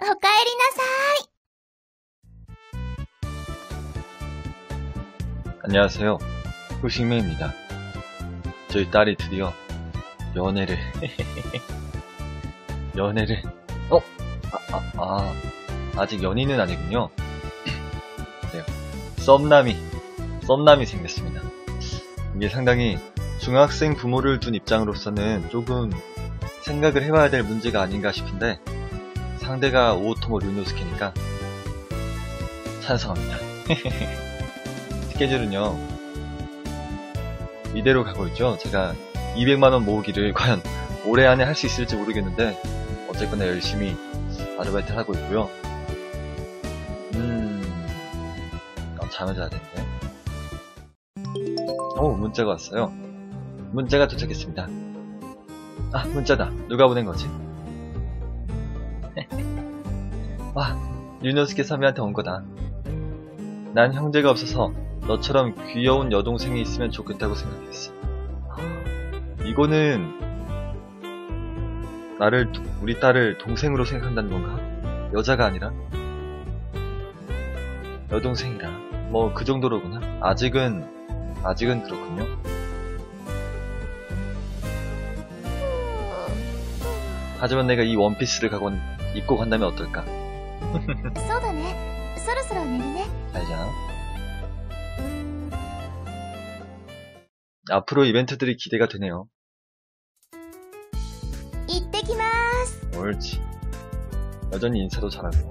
おかえりなさい。 안녕하세요. 후식맨입니다. 저희 딸이 드디어 연애를 연애를 어? 아, 아, 아, 아직 연인은 아니군요. 네, 썸남이 썸남이 생겼습니다. 이게 상당히 중학생 부모를 둔 입장으로서는 조금 생각을 해봐야 될 문제가 아닌가 싶은데 상대가 오토모 류노스케니까 찬성합니다. 스케줄은요 이대로 가고 있죠. 제가 200만원 모으기를 과연 올해 안에 할 수 있을지 모르겠는데 어쨌거나 열심히 아르바이트를 하고 있고요. 음... 아, 잠을 자야 되는데. 오, 문자가 왔어요. 문자가 도착했습니다. 아, 문자다. 누가 보낸 거지? 와, 유노스케 선배한테 온 거다. 난 형제가 없어서 너처럼 귀여운 여동생이 있으면 좋겠다고 생각했어. 이거는 나를 도- 우리 딸을 동생으로 생각한다는 건가? 여자가 아니라 여동생이라 뭐 그 정도로구나. 아직은 아직은 그렇군요. 하지만 내가 이 원피스를 가고 입고 간다면 어떨까? そうだね。そろそろ寝るね。 알자. 앞으로 이벤트들이 기대가 되네요. 行ってきまーす。 옳지. 여전히 인사도 잘하고.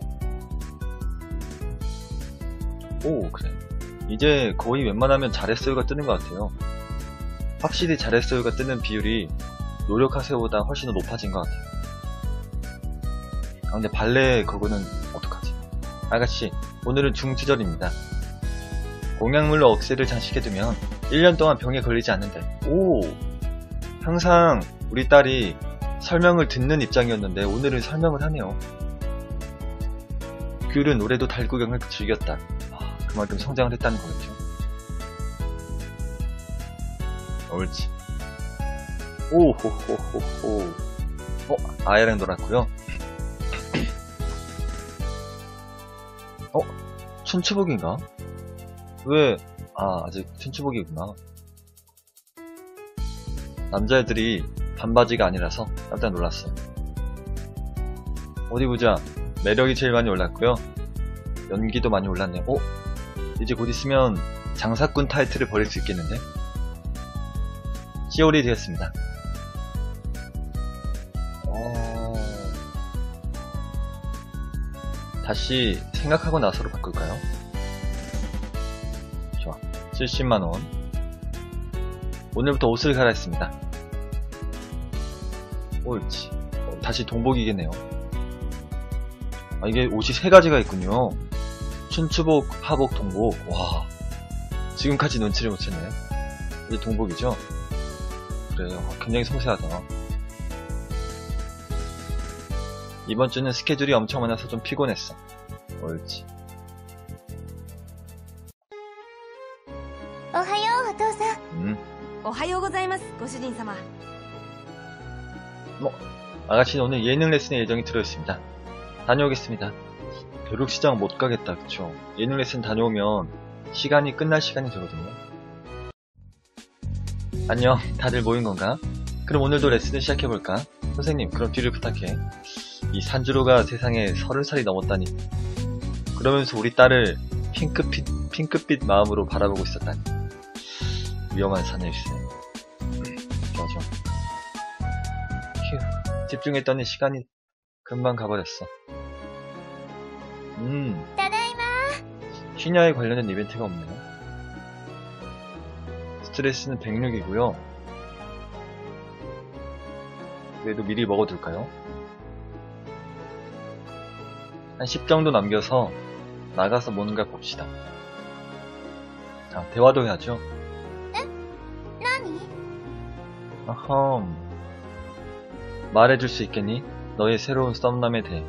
오, 그래. 이제 거의 웬만하면 잘했어요가 뜨는 것 같아요. 확실히 잘했어요가 뜨는 비율이 노력하세요보다 훨씬 더 높아진 것 같아요. 아, 근데 발레 그거는 어떡하지? 아가씨, 오늘은 중지절입니다. 공약물로 억새를 장식해두면 1년 동안 병에 걸리지 않는데. 오! 항상 우리 딸이 설명을 듣는 입장이었는데 오늘은 설명을 하네요. 귤은 올해도 달 구경을 즐겼다. 아, 그만큼 성장을 했다는 거겠죠. 옳지. 오호호호호. 어, 아야랑 놀았고요. 춘추복인가? 왜, 아, 아직 춘추복이구나. 남자애들이 반바지가 아니라서 깜짝 놀랐어요. 어디 보자. 매력이 제일 많이 올랐고요. 연기도 많이 올랐네요. 어? 이제 곧 있으면 장사꾼 타이틀을 버릴 수 있겠는데? 시올이 되었습니다. 다시 생각하고 나서로 바꿀까요? 좋아. 70만원. 오늘부터 옷을 갈아입습니다. 옳지. 어, 다시 동복이겠네요. 아, 이게 옷이 세 가지가 있군요. 춘추복, 하복, 동복. 와. 지금까지 눈치를 못 챘네. 이게 동복이죠? 그래요. 아, 굉장히 섬세하다. 이번 주는 스케줄이 엄청 많아서 좀 피곤했어. 옳지. 오하요, 도사. 응. 오하요 고자이마스, 고주님様. 뭐, 아가씨는 오늘 예능 레슨에 예정이 들어있습니다. 다녀오겠습니다. 벼룩시장 못 가겠다, 그쵸? 예능 레슨 다녀오면 시간이 끝날 시간이 되거든요. 안녕, 다들 모인 건가? 그럼 오늘도 레슨을 시작해볼까? 선생님, 그럼 뒤를 부탁해. 이 산주로가 세상에 서른 살이 넘었다니. 그러면서 우리 딸을 핑크빛, 핑크빛 마음으로 바라보고 있었다니. 위험한 사내일세. 여정. 휴, 집중했더니 시간이 금방 가버렸어. 음. 시녀에 관련된 이벤트가 없네요. 스트레스는 106이고요. 그래도 미리 먹어둘까요? 한 10 정도 남겨서 나가서 뭔가 봅시다. 자, 대화도 해야죠. 何 아흠. 말해줄 수 있겠니? 너의 새로운 썸남에 대해.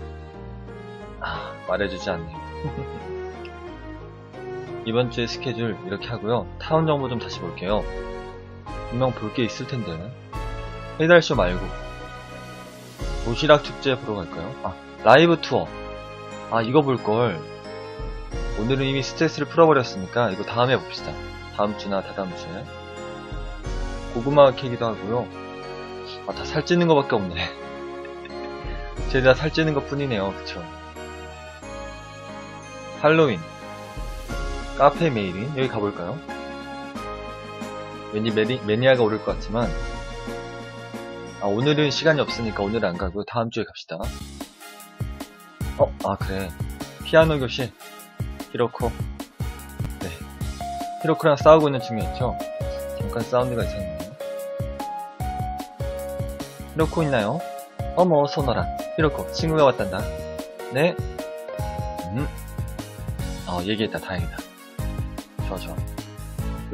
아, 말해주지 않네요. 이번 주의 스케줄 이렇게 하고요. 타운 정보 좀 다시 볼게요. 분명 볼 게 있을 텐데. 해달쇼 말고. 도시락 축제 보러 갈까요? 아, 라이브 투어. 아, 이거 볼걸. 오늘은 이미 스트레스를 풀어버렸으니까 이거 다음에 봅시다. 다음 주나 다다음 주에. 고구마 캐기도 하고요. 아, 다 살찌는 거 밖에 없네. 쟤다 살찌는 것 뿐이네요. 그쵸. 할로윈. 카페 메일인. 여기 가볼까요? 왠지 매니, 매니아가 오를 것 같지만. 아, 오늘은 시간이 없으니까 오늘 안 가고요. 다음 주에 갑시다. 어, 아, 그래. 피아노 교실. 히로코. 네. 히로코랑 싸우고 있는 중이었죠. 잠깐 사운드가 있었네요. 히로코 있나요? 어머, 소너라. 히로코, 친구가 왔단다. 네. 음. 어, 얘기했다. 다행이다. 좋아, 좋아.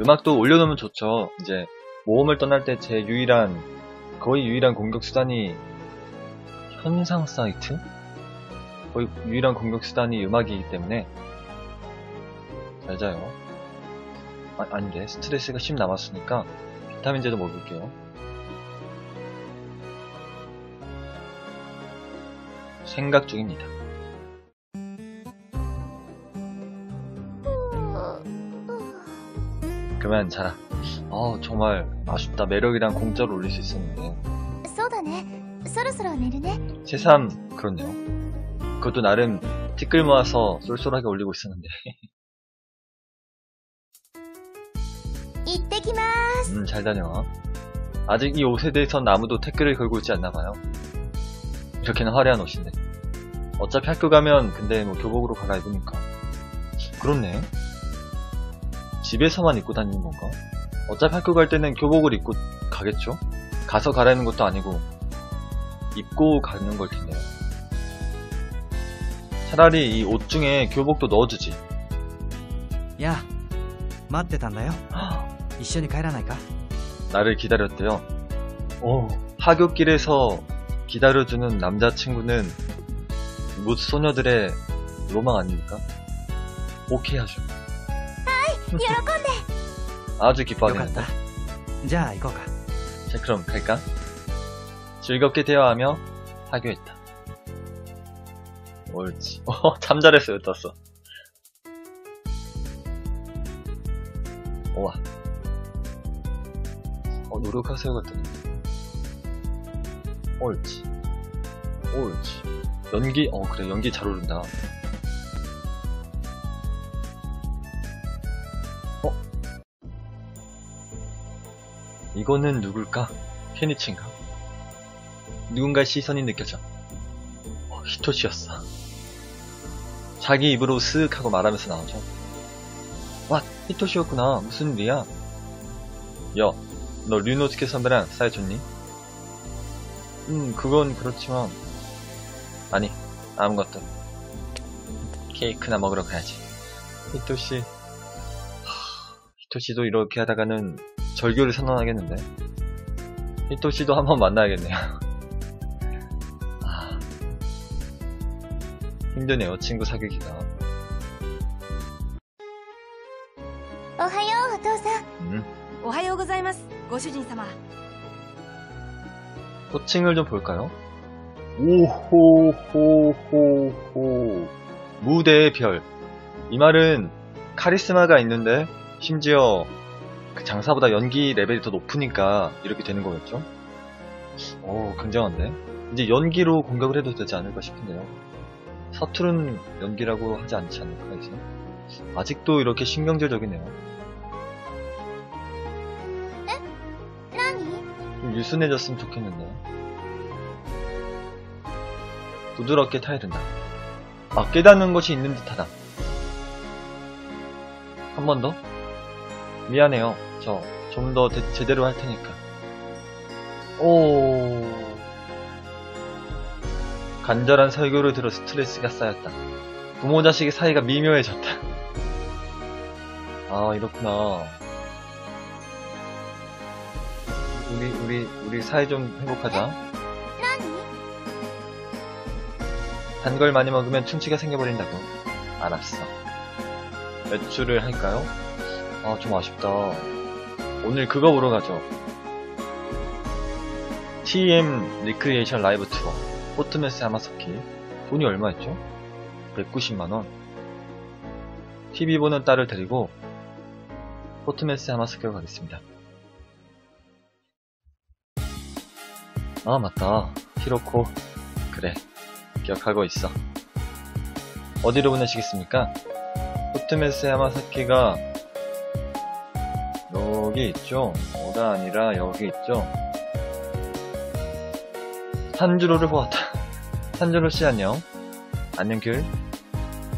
음악도 올려놓으면 좋죠. 이제, 모험을 떠날 때 제 유일한, 거의 유일한 공격 수단이, 현상 사이트? 거의 유일한 공격 수단이 음악이기 때문에, 잘 자요. 아, 아닌데, 스트레스가 10 남았으니까, 비타민제도 먹을게요. 생각 중입니다. 그만 자라. 아 정말 아쉽다. 매력이랑 공짜로 올릴 수 있었는데. そうだねそろそろ寝るね 새삼 그렇네요. 그것도 나름 티끌 모아서 쏠쏠하게 올리고 있었는데. 이때기마스. 음, 잘 다녀. 아직 이 옷에 대해선 아무도 태클을 걸고 있지 않나봐요. 이렇게는 화려한 옷인데. 어차피 학교 가면 근데 뭐 교복으로 갈아입으니까. 그렇네. 집에서만 입고 다니는 건가? 어차피 학교 갈 때는 교복을 입고 가겠죠? 가서 갈아입는 것도 아니고 입고 가는 걸 텐데. 차라리 이 옷 중에 교복도 넣어주지. 야, 맞대단다요? 이션이 가이라나이까? 나를 기다렸대요. 오. 하교길에서 기다려주는 남자친구는 못 소녀들의 로망 아닙니까? 오케이 하죠. 아이, 여러분데. 아주 기뻐하겠다. 자, 이거가. 자, 그럼 갈까? 즐겁게 대화하며 하교했다. 옳지. 어, 참 잘했어 요, 떴어. 우와. 어, 노력하세요가 뜨네. 옳지. 옳지. 연기, 어, 그래, 연기 잘 오른다. 어? 이거는 누굴까? 케니치인가? 누군가의 시선이 느껴져. 어, 히토시였어. 자기 입으로 쓱 하고 말하면서 나오죠. 와, 히토시였구나. 무슨 일이야? 야, 너 류노스케 선배랑 사이 좋니? 음, 그건 그렇지만. 아니, 아무것도. 케이크나 먹으러 가야지. 히토시. 하, 히토시도 이렇게 하다가는 절교를 선언하겠는데. 히토시도 한번 만나야겠네요. 힘드네요, 친구 사귀기가. 오하요, 오토사. 음. おはようございます、ご主人様. 호칭을 좀 볼까요? 오호호호호 무대의 별. 이 말은 카리스마가 있는데 심지어 그 장사보다 연기 레벨이 더 높으니까 이렇게 되는 거겠죠? 오, 굉장한데? 이제 연기로 공격을 해도 되지 않을까 싶은데요. 서투른 연기라고 하지 않지 않을까, 이제? 아직도 이렇게 신경질적이네요. 何좀 유순해졌으면 좋겠는데. 부드럽게 타이른다. 아, 깨닫는 것이 있는 듯하다. 한 번 더? 미안해요. 저, 좀 더 제대로 할 테니까. 오. 간절한 설교를 들어 스트레스가 쌓였다. 부모 자식의 사이가 미묘해졌다. 아, 이렇구나. 우리, 우리, 우리 사이 좀 행복하자. 何단걸 많이 먹으면 충치가 생겨버린다고. 알았어. 외출을 할까요? 아, 좀 아쉽다. 오늘 그거 보러 가죠. TM 리크리에이션 라이브 투어. 포트메스 하마사키. 돈이 얼마였죠? 190만원. TV 보는 딸을 데리고 포트메스 하마스크로 가겠습니다. 아, 맞다. 히로코. 그래. 기억하고 있어. 어디로 보내시겠습니까? 포트메스 하마사키가 여기 있죠? 뭐가 아니라 여기 있죠? 산주로를 보았다. 산주로 씨 안녕. 안녕 귤.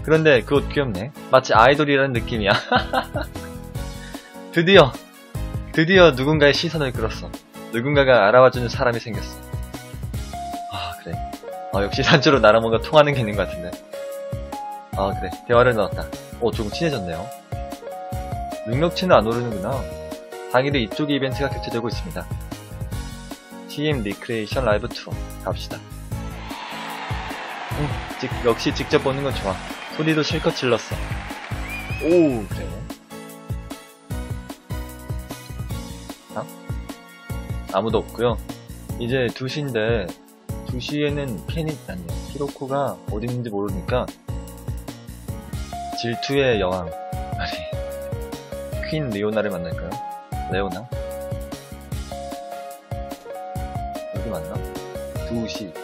그런데 그 옷 귀엽네. 마치 아이돌이라는 느낌이야. 드디어, 드디어 누군가의 시선을 끌었어. 누군가가 알아봐주는 사람이 생겼어. 아, 그래. 아, 역시 산주로 나랑 뭔가 통하는 게 있는 것 같은데. 아, 그래. 대화를 넣었다. 오, 조금 친해졌네요. 능력치는 안 오르는구나. 당일에 이쪽의 이벤트가 교체되고 있습니다. TM 리크레이션 라이브 투어 갑시다. 응, 직- 역시 직접 보는 건 좋아. 소리도 실컷 질렀어. 오, 그래. 아? 아무도 없고요. 이제 2시인데 2시에는 캔이 아니요. 히로코가 어디 있는지 모르니까 질투의 여왕 아니 퀸 리오나를 만날까요? 레오나? 여기 맞나? 2시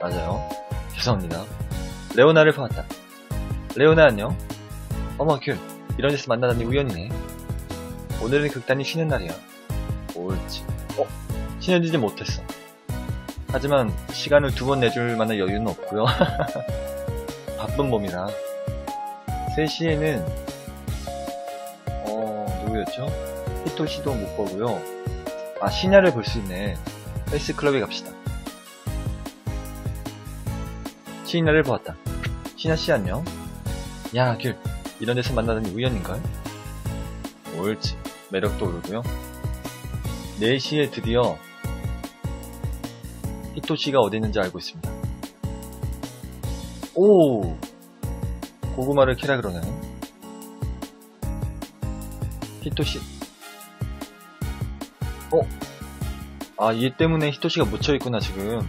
맞아요 죄송합니다. 레오나를 보았다. 레오나 안녕. 어머 귤 이런 데서 만나다니 우연이네. 오늘은 극단이 쉬는 날이야. 옳지. 어? 친해지지 못했어. 하지만 시간을 두 번 내줄 만한 여유는 없고요. 바쁜 몸이라. 3시에는 어 누구였죠? 히토시도 못 보고요. 아 시냐를 볼 수 있네. 헬스클럽에 갑시다 시냐를 보았다. 시냐씨 안녕. 야 귤 이런 데서 만나다니 우연인걸? 옳지. 매력도 오르고요. 4시에 드디어 히토시가 어디 있는지 알고 있습니다. 오! 고구마를 캐라 그러네 히토시 어? 아, 얘 때문에 히토시가 묻혀있구나, 지금.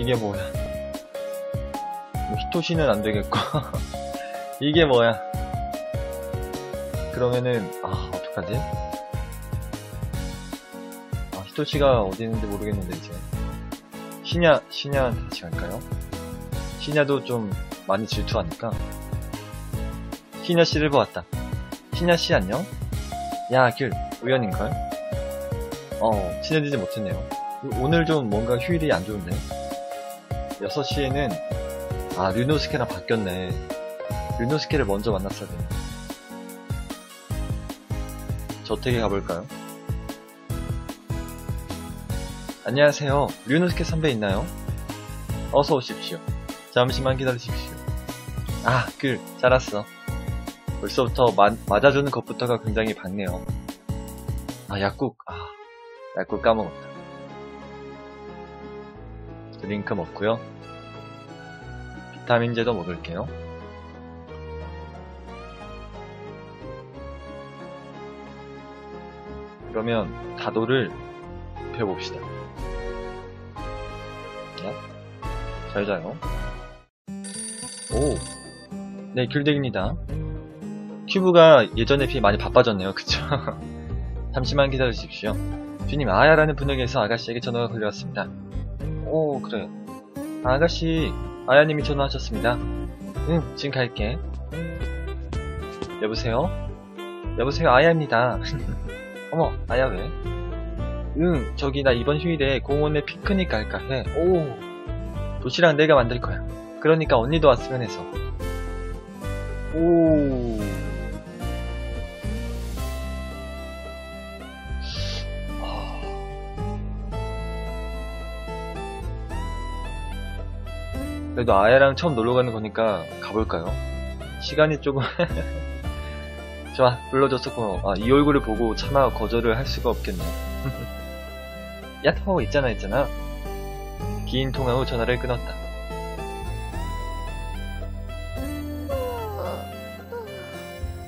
이게 뭐야. 뭐 히토시는 안 되겠고. 이게 뭐야. 그러면은, 아, 어떡하지? 아, 히토시가 어디 있는지 모르겠는데, 이제. 시냐, 시냐한테 같이 갈까요? 시냐도 좀 많이 질투하니까. 시냐 씨를 보았다. 시냐 씨 안녕? 야, 귤, 우연인걸? 어, 친해지지 못했네요. 오늘 좀 뭔가 휴일이 안 좋은데? 6시에는, 아, 류노스케랑 바뀌었네. 류노스케를 먼저 만났어야 되네. 저택에 가볼까요? 안녕하세요. 류노스케 선배 있나요? 어서 오십시오. 잠시만 기다리십시오. 아, 귤, 잘 왔어. 벌써부터 마- 맞아주는 것부터가 굉장히 밝네요. 아, 약국, 아, 약국 까먹었다. 드링크 먹고요. 비타민제도 먹을게요. 그러면 다도를 펴봅시다. 야, 잘 자요. 오, 네, 귤덱입니다. 큐브가 예전에 비해 많이 바빠졌네요. 그쵸? 잠시만 기다려 주십시오. 주님, 아야라는 분에게서 아가씨에게 전화가 걸려왔습니다. 오, 그래. 아, 아가씨, 아야님이 전화하셨습니다. 응, 지금 갈게. 여보세요? 여보세요, 아야입니다. 어머, 아야 왜? 응, 저기 나 이번 휴일에 공원에 피크닉 갈까 해. 오, 도시락 내가 만들 거야. 그러니까 언니도 왔으면 해서. 오. 그래도 아예랑 처음 놀러 가는 거니까 가볼까요? 시간이 조금 좋아 불러줬었고 아, 이 얼굴을 보고 차마 거절을 할 수가 없겠네 야호 있잖아 있잖아 긴 통화 후 전화를 끊었다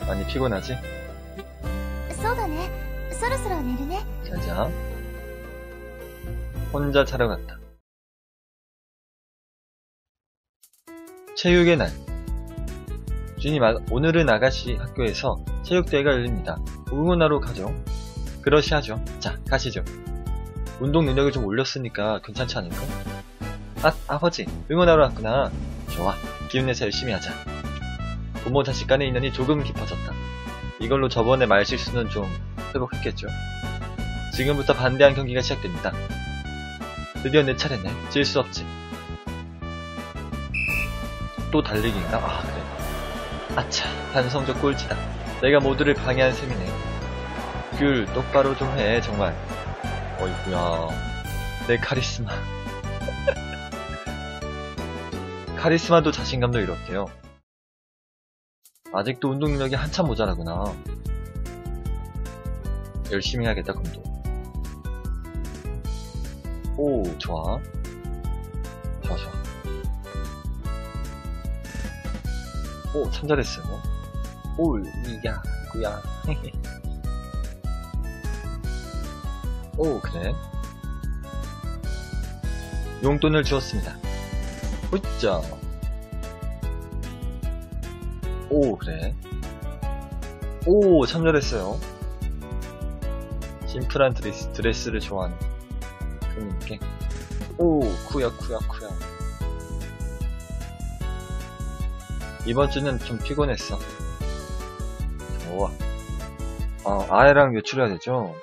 많이 피곤하지? 소다네. 서로서로 내르네. 자자. 혼자 자러 갔다. 체육의 날. 주님, 아- 오늘은 아가씨 학교에서 체육대회가 열립니다. 응원하러 가죠. 그러시 하죠. 자, 가시죠. 운동 능력을 좀 올렸으니까 괜찮지 않을까? 아, 아버지, 응원하러 왔구나. 좋아, 기운내서 열심히 하자. 부모 자식 간의 인연이 조금 깊어졌다. 이걸로 저번에 말 실수는 좀 회복했겠죠. 지금부터 반대한 경기가 시작됩니다. 드디어 내 차례네. 질 수 없지. 또 달리기인가? 아, 그래. 아차, 반성적 꼴찌다. 내가 모두를 방해한 셈이네. 귤, 똑바로 좀 해, 정말. 어이구야. 내 카리스마. 카리스마도 자신감도 이렇대요. 아직도 운동 능력이 한참 모자라구나. 열심히 해야겠다, 금도. 오, 좋아. 좋아, 오, 참 잘했어요. 오, 이야, 구야. 오, 그래. 용돈을 주었습니다. 으짜. 오, 그래. 오, 참 잘했어요. 심플한 드레스, 드레스를 좋아하는 그님께. 오, 쿠야, 쿠야, 쿠야. 이번 주는 좀 피곤했어. 좋아. 아, 아이랑 외출해야 되죠?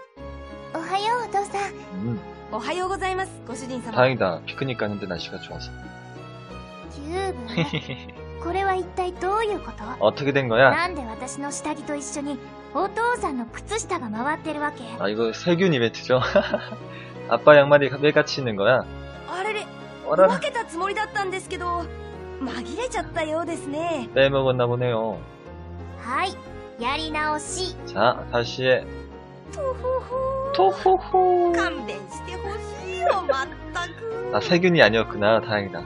おはようお父さん 음, おはようございますご主人様 다행이다. 피크닉 가는데 날씨가 좋아서. キューブこれは一体どういうこと 어떻게 된 거야? なんで私の下着と一緒にお父さんの靴下が回ってるわけ 아, 이거 세균 이벤트죠? 아빠 양말이 왜 같이 있는 거야? あれれ 어라라. 分けたつもりだったんですけど 紛れちゃったようですね 빼먹었나 보네요. はいやり直し 자, 다시 해. とほほ 토호호. 勘弁してほしいよまったく 아, 세균이 아니었구나. 다행이다.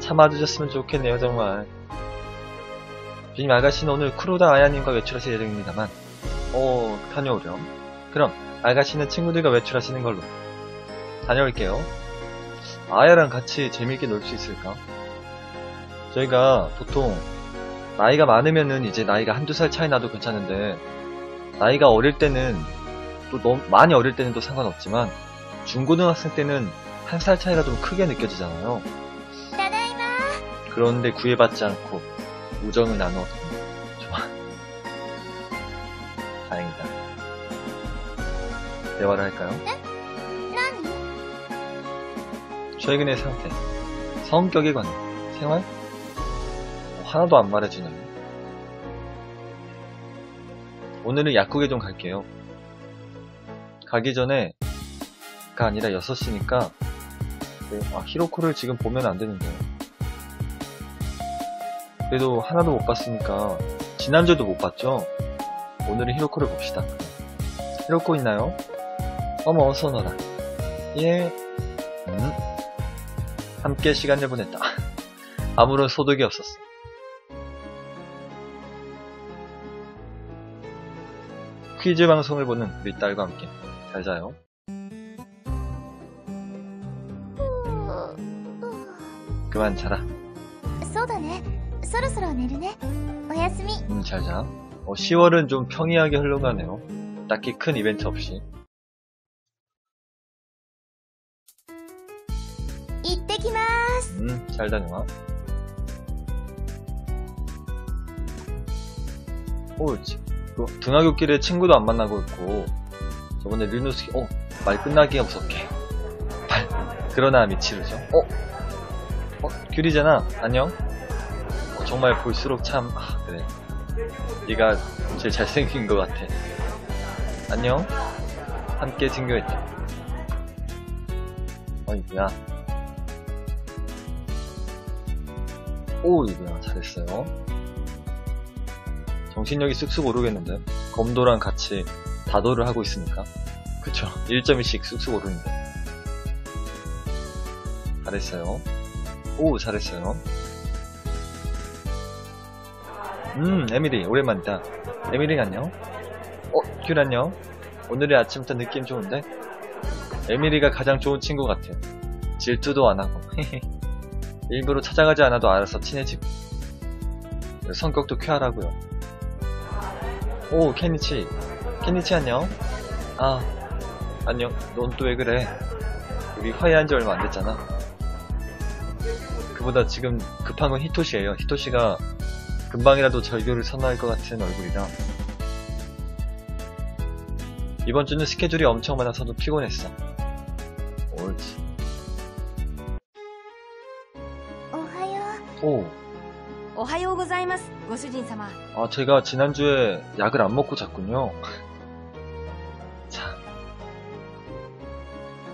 참아주셨으면 좋겠네요, 정말. 주님 아가씨는 오늘 크로다 아야님과 외출하실 예정입니다만, 어, 다녀오렴. 그럼, 아가씨는 친구들과 외출하시는 걸로. 다녀올게요. 아야랑 같이 재밌게 놀 수 있을까? 저희가 보통 나이가 많으면은 이제 나이가 한두 살 차이 나도 괜찮은데 나이가 어릴 때는 또 너무 많이 어릴 때는 또 상관없지만 중고등학생 때는 한 살 차이가 좀 크게 느껴지잖아요. 그런데 구애받지 않고 우정을 나눠 좋아. 다행이다. 대화를 할까요? 최근의 상태. 성격에 관해 생활? 어, 하나도 안 말해주네. 오늘은 약국에 좀 갈게요. 가기 전에, 가 아니라 6시니까, 아, 히로코를 지금 보면 안 되는데. 그래도 하나도 못 봤으니까, 지난주에도 못 봤죠? 오늘은 히로코를 봅시다. 히로코 있나요? 어머, 어서 오너라. 예. 음. 함께 시간을 보냈다. 아무런 소득이 없었어. 퀴즈 방송을 보는 우리 딸과 함께 잘 자요. う 그만 자라. そうだねそろそろ寝るねおやすみ 음, 잘 자. 어, 10월은 좀 평이하게 흘러가네요. 딱히 큰 이벤트 없이. 行ってきます 음, 잘 다녀와. 오, 지- 그 등하굣길에 친구도 안 만나고 있고, 저번에 류누스키, 어, 말 끝나기가 무섭게. 발, 그러나 미치르죠. 어? 어, 귤이잖아. 안녕? 어, 정말 볼수록 참, 아, 그래. 네가 제일 잘생긴 것 같아. 안녕? 함께 등교했다. 어이구야. 오, 이거야. 잘했어요. 정신력이 쑥쑥 오르겠는데? 검도랑 같이 다도를 하고 있으니까. 그쵸. 1점씩 쑥쑥 오르는데. 잘했어요. 오, 잘했어요. 음, 에미리, 오랜만이다. 에미리 안녕? 어, 귤 안녕? 오늘의 아침부터 느낌 좋은데? 에미리가 가장 좋은 친구 같아. 질투도 안 하고. 일부러 찾아가지 않아도 알아서 친해지고 성격도 쾌활하고요. 오 케니치. 케니치 안녕. 아 안녕. 넌 또 왜 그래? 우리 화해한 지 얼마 안 됐잖아. 그보다 지금 급한 건 히토시예요. 히토시가 금방이라도 절교를 선호할 것 같은 얼굴이다 이번 주는 스케줄이 엄청 많아서도 피곤했어. 옳지. 어, 오. 오하요 고자이마스, 고수진사마. 아, 제가 지난주에 약을 안 먹고 잤군요. 참,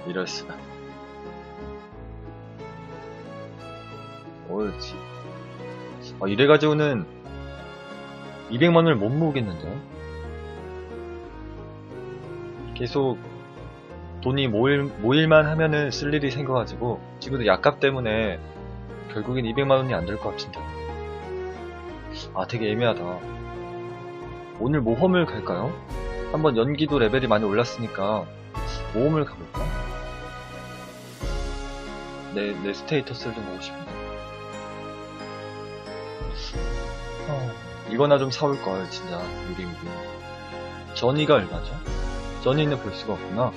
이럴 수가. 옳지. 아, 이래가지고는 200만 원을 못 모으겠는데. 계속 돈이 모일, 모일만 하면은 쓸 일이 생겨가지고 지금도 약값 때문에 결국엔 200만 원이 안 될 것 같은데. 아, 되게 애매하다. 오늘 모험을 갈까요? 한번 연기도 레벨이 많이 올랐으니까 모험을 가볼까? 내, 내 스테이터스를 좀 보고 싶은데. 어, 이거나 좀 사올걸, 진짜. 미리미리. 전이가 얼마죠? 전이는 볼 수가 없구나.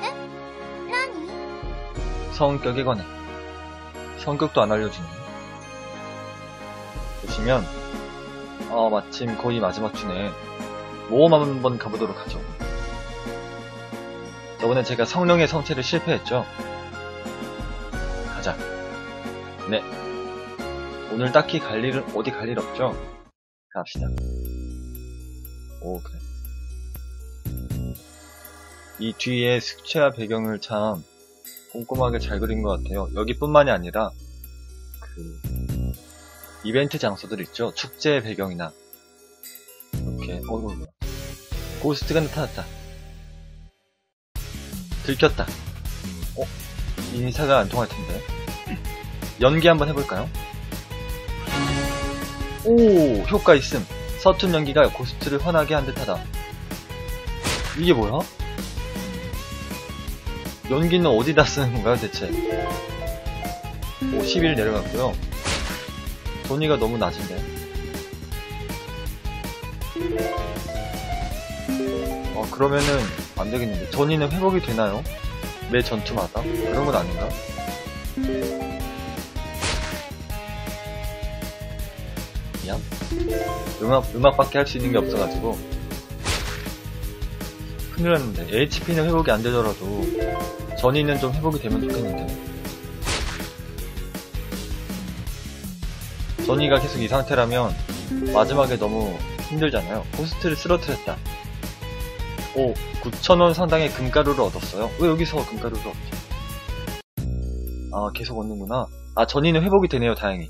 何 성격에 관해. 성격도 안 알려주네. 보시면, 어, 마침 거의 마지막 주네. 모험 한번 가보도록 하죠. 저번에 제가 성령의 성체를 실패했죠? 가자. 네. 오늘 딱히 갈 일은, 어디 갈 일 없죠? 갑시다. 오, 그래. 이 뒤에 숙제와 배경을 참 꼼꼼하게 잘 그린 것 같아요. 여기뿐만이 아니라 그 이벤트 장소들 있죠. 축제 배경이나 이렇게 어이구. 고스트가 나타났다. 들켰다. 어? 인사가 안 통할 텐데. 연기 한번 해볼까요? 오 효과 있음. 서툰 연기가 고스트를 환하게 한 듯하다. 이게 뭐야? 연기는 어디다 쓰는 건가요, 대체? 오, 11 내려갔고요. 돈이가 너무 낮은데. 어, 그러면은 안 되겠는데. 전이는 회복이 되나요? 매 전투마다? 그런 건 아닌가? 미안. 음악, 음악밖에 할 수 있는 게 없어가지고. 큰일 났는데. HP는 회복이 안 되더라도, 전이는 좀 회복이 되면 좋겠는데. 전이가 계속 이 상태라면, 마지막에 너무 힘들잖아요. 코스트를 쓰러뜨렸다. 오, 9,000원 상당의 금가루를 얻었어요. 왜 여기서 금가루를 얻지? 아, 계속 얻는구나. 아, 전이는 회복이 되네요, 다행히.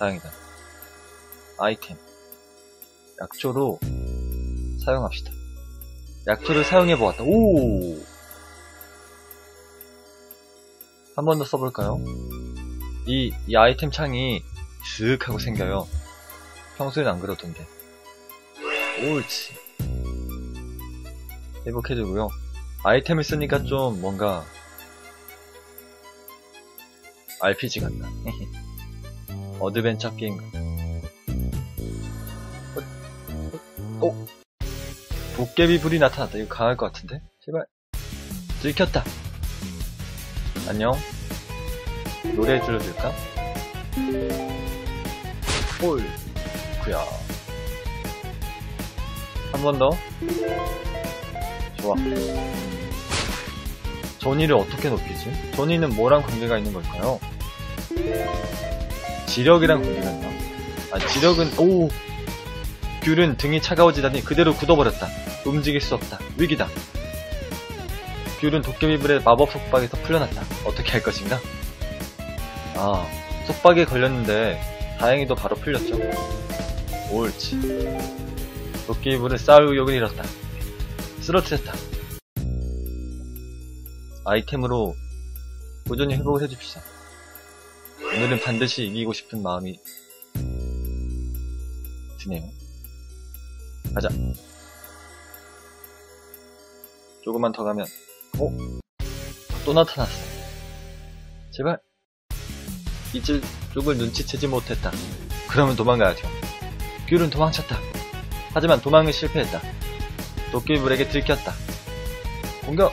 다행이다. 아이템. 약초로 사용합시다. 약초를 사용해보았다. 오! 한 번 더 써볼까요? 이, 이 아이템 창이 슥 하고 생겨요. 평소엔 안 그러던데. 옳지. 회복해주고요. 아이템을 쓰니까 좀 뭔가 RPG 같다. 어드벤처 게임 같다. 어? 어? 도깨비 불이 나타났다. 이거 강할 것 같은데? 제발. 들켰다. 안녕. 노래 들려줄까? 홀. 구야. 한 번 더. 좋아. 전이를 어떻게 높이지? 전이는 뭐랑 관계가 있는 걸까요? 지력이랑 관계가 있나? 아, 지력은, 오! 귤은 등이 차가워지다니 그대로 굳어버렸다. 움직일 수 없다. 위기다. 귤은 도깨비불의 마법 속박에서 풀려났다. 어떻게 할 것인가? 아, 속박에 걸렸는데 다행히도 바로 풀렸죠. 옳지. 도깨비불은 싸울 의욕을 잃었다. 쓰러뜨렸다. 아이템으로 꾸준히 회복을 해줍시다. 오늘은 반드시 이기고 싶은 마음이 드네요. 가자. 조금만 더 가면, 어? 또 나타났어. 제발. 잊을 쪽을 눈치채지 못했다. 그러면 도망가야죠. 귤은 도망쳤다. 하지만 도망은 실패했다. 도끼불에게 들켰다. 공격!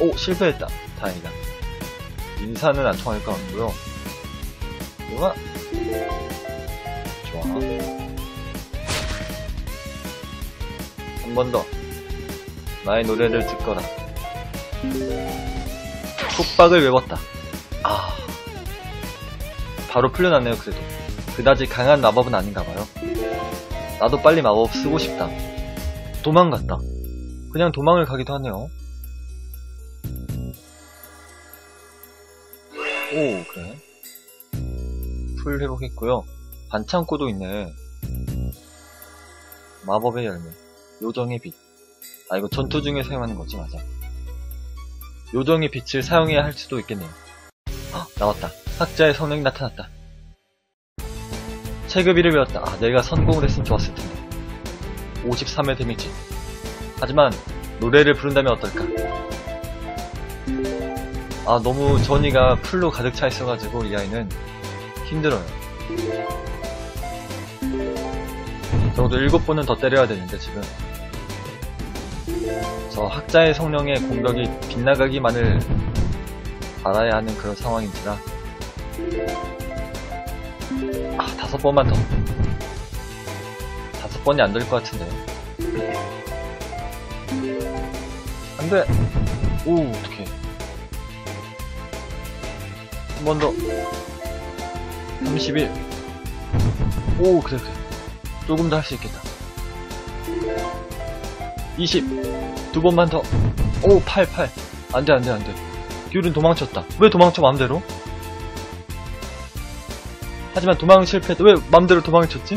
오, 실패했다. 다행이다. 인사는 안 통할 것 같고요. 좋아. 좋아. 한 번 더. 나의 노래를 듣거라. 속박을 외웠다. 아. 바로 풀려났네요, 그래도. 그다지 강한 마법은 아닌가봐요. 나도 빨리 마법 쓰고 싶다. 도망갔다. 그냥 도망을 가기도 하네요. 오, 그래. full 회복했고요. 반창고도 있네. 마법의 열매. 요정의 빛. 아, 이거 전투 중에 사용하는 거지, 맞아. 요정의 빛을 사용해야 할 수도 있겠네요. 헉, 나왔다. 학자의 성능이 나타났다. 체급이를 배웠다. 아, 내가 성공을 했으면 좋았을 텐데. 53의 데미지. 하지만, 노래를 부른다면 어떨까? 아, 너무 전이가 풀로 가득 차 있어가지고, 이 아이는 힘들어요. 적어도 7번은 더 때려야 되는데, 지금. 저 학자의 성령의 공격이 빗나가기만을 알아야 하는 그런 상황인지라 아 다섯 번만 더 다섯 번이 안 될 것 같은데 안돼 오 어떡해 한 번 더 31. 오 그래 그래 조금 더 할 수 있겠다 20 두 번만 더. 오, 8, 8. 안 돼, 안 돼, 안 돼. 귤은 도망쳤다. 왜 도망쳐, 맘대로? 하지만 도망은 실패했다. 왜 맘대로 도망을 쳤지?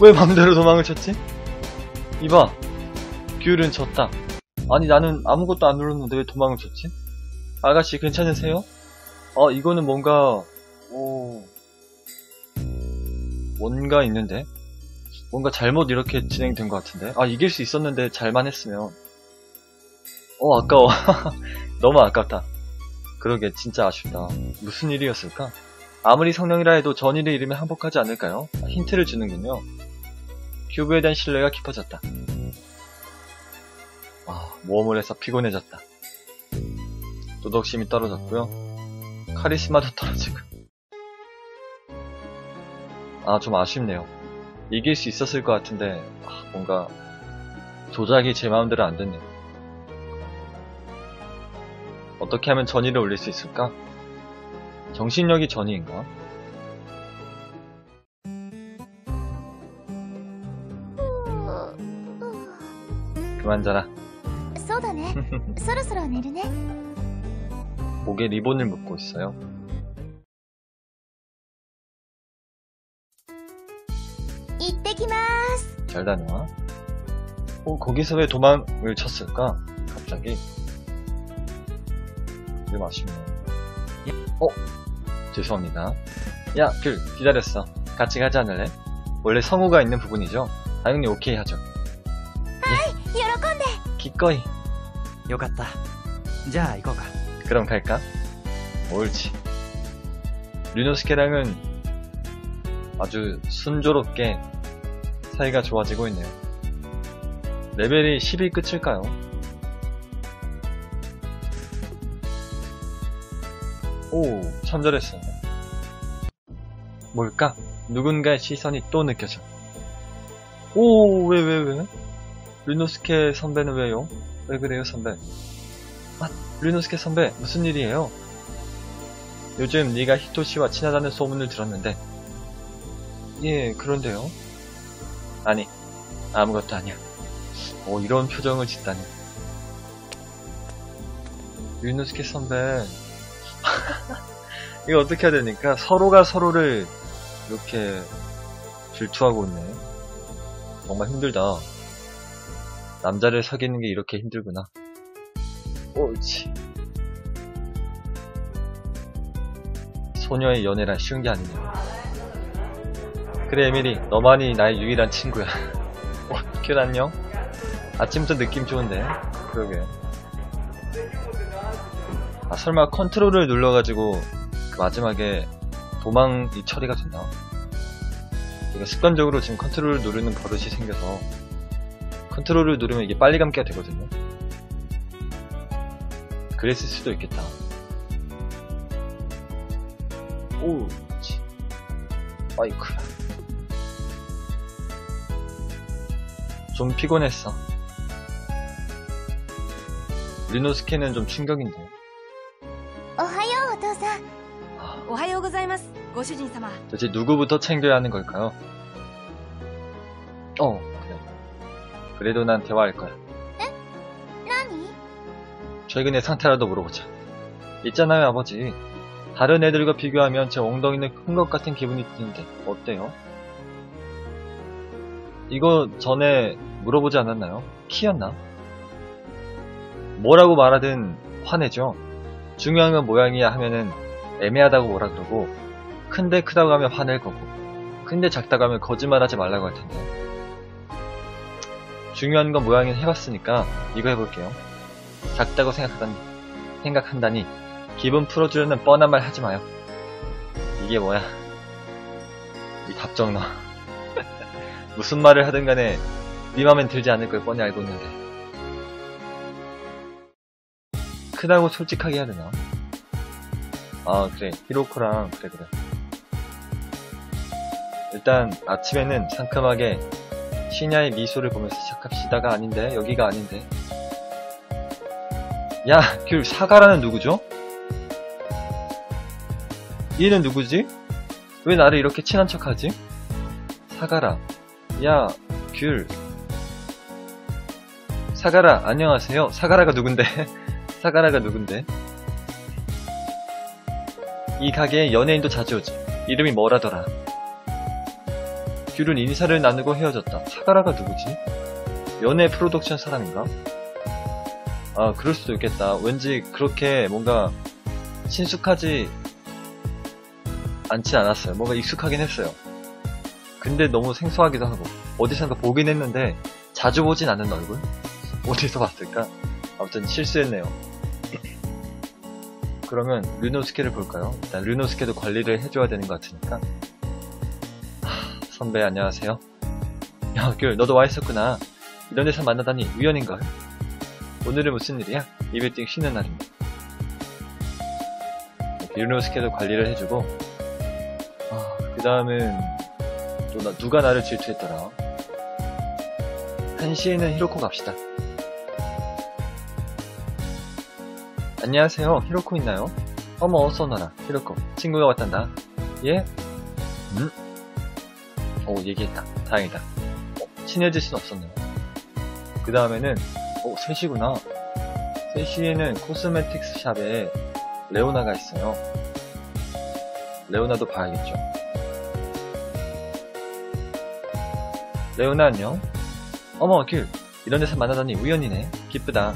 왜 맘대로 도망을 쳤지? 이봐. 귤은 졌다. 아니, 나는 아무것도 안 눌렀는데 왜 도망을 쳤지? 아가씨, 괜찮으세요? 어, 이거는 뭔가, 오. 뭔가 있는데? 뭔가 잘못 이렇게 진행된 것 같은데? 아, 이길 수 있었는데 잘만 했으면. 어, 아까워. 너무 아깝다. 그러게, 진짜 아쉽다. 무슨 일이었을까? 아무리 성령이라 해도 전일의 이름에 항복하지 않을까요? 아, 힌트를 주는군요. 큐브에 대한 신뢰가 깊어졌다. 아, 모험을 해서 피곤해졌다. 도덕심이 떨어졌고요. 카리스마도 떨어지고. 아, 좀 아쉽네요. 이길 수 있었을 것 같은데 아, 뭔가 조작이 제 마음대로 안 됐네요. 어떻게 하면 전의를 올릴 수 있을까? 정신력이 전의인가? 그만 자라. そうだねそろそろ寝るね 목에 리본을 묶고 있어요. 行ってきます。 잘 다녀와. 어, 거기서 왜 도망을 쳤을까? 갑자기. 이러면 아쉽네요 예. 어? 죄송합니다. 야귤 그, 기다렸어. 같이 가지 않을래? 원래 성우가 있는 부분이죠? 당연히 오케이 하죠. 예. 아, 기꺼이. 요갔다. 자 이거가 그럼 갈까? 옳지. 류노스케랑은 아주 순조롭게 사이가 좋아지고 있네요. 레벨이 10이 끝일까요? 오, 천절했어. 뭘까? 누군가의 시선이 또 느껴져. 오, 왜, 왜, 왜? 류노스케 선배는 왜요? 왜 그래요, 선배? 아, 류노스케 선배, 무슨 일이에요? 요즘 네가 히토시와 친하다는 소문을 들었는데. 예, 그런데요. 아니, 아무것도 아니야. 오, 이런 표정을 짓다니. 류노스케 선배. 이거 어떻게 해야 되니까 서로가 서로를 이렇게 질투하고 있네. 정말 힘들다. 남자를 사귀는 게 이렇게 힘들구나. 옳지. 소녀의 연애란 쉬운 게 아니네. 그래, 에밀리. 너만이 나의 유일한 친구야. 어, 큐브 안녕? 아침부터 느낌 좋은데? 그러게. 아, 설마 컨트롤을 눌러가지고 마지막에 도망이 처리가 된다. 제가 습관적으로 지금 컨트롤을 누르는 버릇이 생겨서 컨트롤을 누르면 이게 빨리 감기가 되거든요. 그랬을 수도 있겠다. 오, 치. 아이쿠야. 좀 피곤했어. 리노스케는 좀 충격인데. ご主人様 도대체 누구부터 챙겨야 하는 걸까요? 어, 그래. 그래도 난 대화할 거야. 何 최근의 상태라도 물어보자. 있잖아요, 아버지. 다른 애들과 비교하면 제 엉덩이는 큰 것 같은 기분이 드는데 어때요? 이거 전에 물어보지 않았나요? 키였나? 뭐라고 말하든 화내죠. 중요한 건 모양이야 하면은 애매하다고 뭐라 그러고 큰데 크다고 하면 화낼 거고 큰데 작다고 하면 거짓말하지 말라고 할 텐데 중요한 건 모양이 해봤으니까 이거 해볼게요. 작다고 생각하다니, 생각한다니 기분 풀어주려는 뻔한 말 하지 마요. 이게 뭐야? 이 답정너. 무슨 말을 하든 간에 네 맘엔 들지 않을 걸 뻔히 알고 있는데. 크다고 솔직하게 해야 되나? 아 그래 히로코랑 그래 그래. 일단 아침에는 상큼하게 시냐의 미소를 보면서 시작합시다가 아닌데 여기가 아닌데 야, 귤, 사가라는 누구죠? 얘는 누구지? 왜 나를 이렇게 친한 척 하지? 사가라. 야, 귤. 사가라, 안녕하세요. 사가라가 누군데? 사가라가 누군데? 이 가게에 연예인도 자주 오지. 이름이 뭐라더라? 귤은 인사를 나누고 헤어졌다. 사가라가 누구지? 연예 프로덕션 사람인가? 아, 그럴 수도 있겠다. 왠지 그렇게 뭔가 친숙하지 않지 않았어요. 뭔가 익숙하긴 했어요. 근데 너무 생소하기도 하고, 어디선가 보긴 했는데, 자주 보진 않은 얼굴? 어디서 봤을까? 아무튼 실수했네요. 그러면 르노스케를 볼까요? 일단 르노스케도 관리를 해줘야 되는 것 같으니까. 하, 선배 안녕하세요. 야, 귤, 너도 와 있었구나. 이런 데서 만나다니 우연인걸? 오늘은 무슨 일이야? 이베팅 쉬는 날인데. 르노스케도 관리를 해주고, 아, 그 다음은, 또 나, 누가 나를 질투했더라. 한시에는 히로코 갑시다. 안녕하세요. 히로코 있나요? 어머, 어서 오너라. 히로코. 친구가 왔단다. 예? 음? 오, 얘기했다. 다행이다. 어, 친해질 순 없었네요. 그 다음에는, 오, 3시구나. 3시에는 코스메틱스 샵에 레오나가 있어요. 레오나도 봐야겠죠. 레오나 안녕. 어머, 길. 이런 데서 만나다니 우연이네. 기쁘다.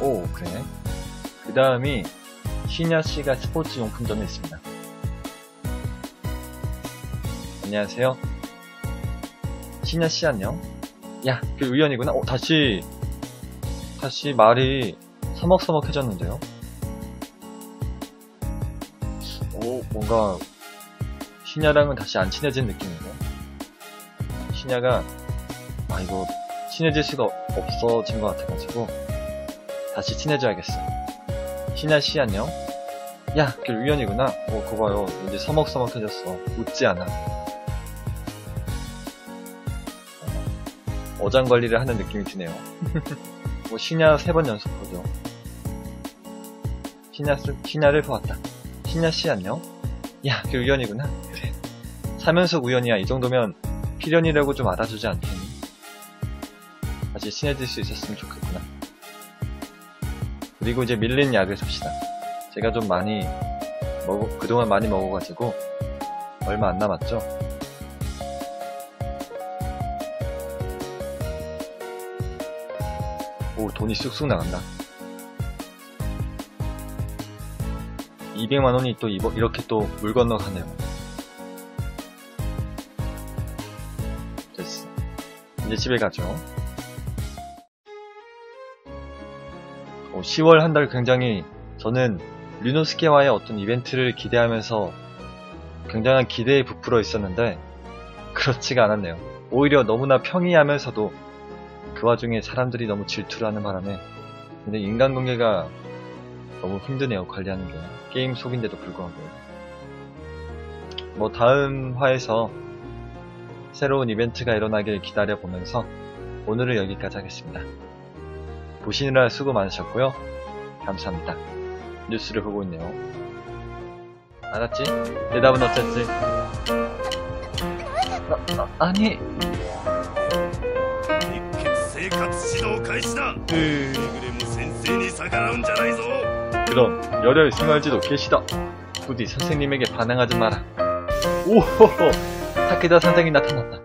오, 그래. 그 다음이 시냐 씨가 스포츠 용품점에 있습니다. 안녕하세요. 시냐 씨 안녕. 야, 그 우연이구나. 어, 다시, 다시 말이 서먹서먹해졌는데요. 오, 뭔가, 시냐랑은 다시 안 친해진 느낌인데. 시냐가, 아, 이거, 친해질 수가 없어진 것 같아가지고, 다시 친해져야겠어. 시냐 씨 안녕. 야, 그 우연이구나. 어, 그거 봐요. 이제 서먹서먹해졌어. 웃지 않아. 어장 관리를 하는 느낌이 드네요. 뭐 시냐 세번 연속 보죠. 쓰- 시냐를 보았다. 시냐 씨 안녕. 야, 그 우연이구나. 그래. 사면서 우연이야. 이 정도면 필연이라고 좀 알아주지 않겠니? 다시 친해질 수 있었으면 좋겠구나. 그리고 이제 밀린 약을 삽시다. 제가 좀 많이 먹어 그동안 많이 먹어가지고 얼마 안 남았죠. 돈이 쑥쑥 나간다. 200만 원이 또 이버- 이렇게 또 물 건너 가네요. 됐어. 이제 집에 가죠. 어, 10월 한 달 굉장히 저는 류노스케와의 어떤 이벤트를 기대하면서 굉장한 기대에 부풀어 있었는데 그렇지가 않았네요. 오히려 너무나 평이하면서도 그 와중에 사람들이 너무 질투를 하는 바람에 근데 인간관계가 너무 힘드네요 관리하는 게 게임 속인데도 불구하고 뭐 다음 화에서 새로운 이벤트가 일어나길 기다려보면서 오늘은 여기까지 하겠습니다. 보시느라 수고 많으셨고요. 감사합니다. 뉴스를 보고 있네요. 알았지? 대답은 어쨌지? 아, 아, 아니... 活指導開始だくれぐれも先生に逆らうんじゃないぞ 그럼 열혈 생활지도 계시다. 부디 선생님에게 반항하지 마라. 오호호! 타케다 선생이 나타났다.